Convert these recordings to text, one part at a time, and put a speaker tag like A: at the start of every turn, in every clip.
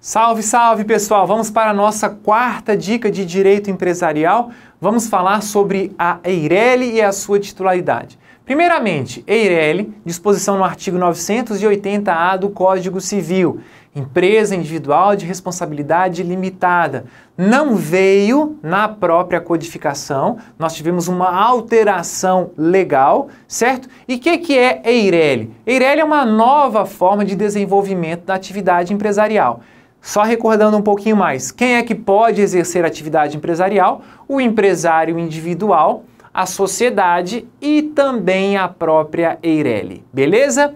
A: Salve, salve pessoal! Vamos para a nossa quarta dica de direito empresarial. Vamos falar sobre a EIRELI e a sua titularidade. Primeiramente, EIRELI, disposição no artigo 980-A do Código Civil, empresa individual de responsabilidade limitada. Não veio na própria codificação, nós tivemos uma alteração legal, certo? E o que, que é EIRELI? EIRELI é uma nova forma de desenvolvimento da atividade empresarial. Só recordando um pouquinho mais, quem é que pode exercer atividade empresarial? O empresário individual, a sociedade e também a própria Eireli, beleza?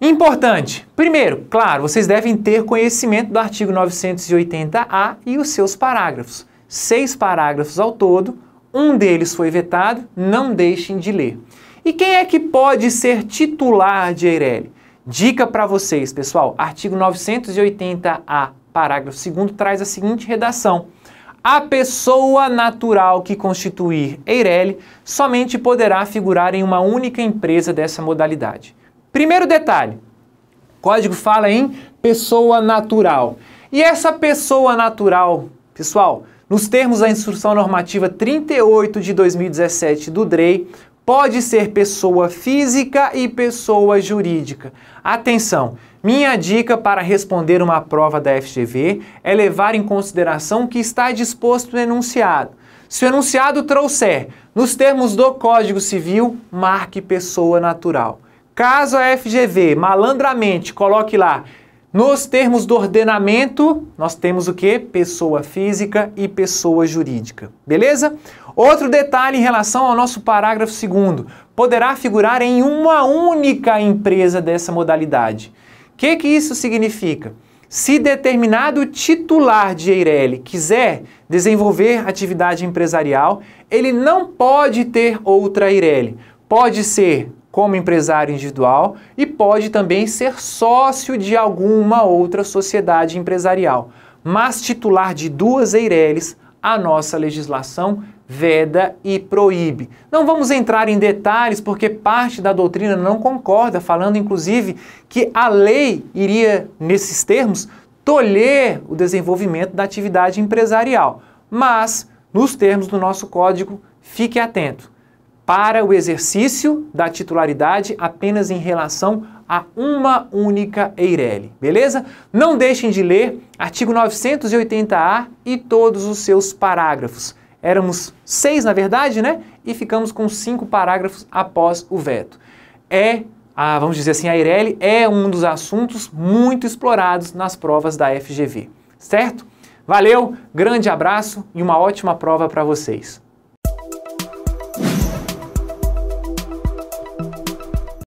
A: Importante. Primeiro, claro, vocês devem ter conhecimento do artigo 980-A e os seus parágrafos. Seis parágrafos ao todo, um deles foi vetado, não deixem de ler. E quem é que pode ser titular de Eireli? Dica para vocês, pessoal. Artigo 980-A, parágrafo 2 traz a seguinte redação. A pessoa natural que constituir EIRELI somente poderá figurar em uma única empresa dessa modalidade. Primeiro detalhe, o código fala em pessoa natural. E essa pessoa natural, pessoal, nos termos da Instrução Normativa 38 de 2017 do DREI, pode ser pessoa física e pessoa jurídica. Atenção! Minha dica para responder uma prova da FGV é levar em consideração o que está disposto no enunciado. Se o enunciado trouxer, nos termos do Código Civil, marque pessoa natural. Caso a FGV malandramente coloque lá nos termos do ordenamento, nós temos o que? Pessoa física e pessoa jurídica. Beleza? Outro detalhe em relação ao nosso parágrafo segundo, poderá figurar em uma única empresa dessa modalidade. O que, que isso significa? Se determinado titular de Eireli quiser desenvolver atividade empresarial, ele não pode ter outra Eireli. Pode ser como empresário individual e pode também ser sócio de alguma outra sociedade empresarial. Mas titular de duas Eireles, a nossa legislação veda e proíbe. Não vamos entrar em detalhes porque parte da doutrina não concorda, falando inclusive que a lei iria, nesses termos, tolher o desenvolvimento da atividade empresarial. Mas, nos termos do nosso código, fique atento para o exercício da titularidade apenas em relação a uma única EIRELI, beleza? Não deixem de ler artigo 980-A e todos os seus parágrafos. Éramos seis, na verdade, né? E ficamos com cinco parágrafos após o veto. É, a, vamos dizer assim, a EIRELI é um dos assuntos muito explorados nas provas da FGV, certo? Valeu, grande abraço e uma ótima prova para vocês.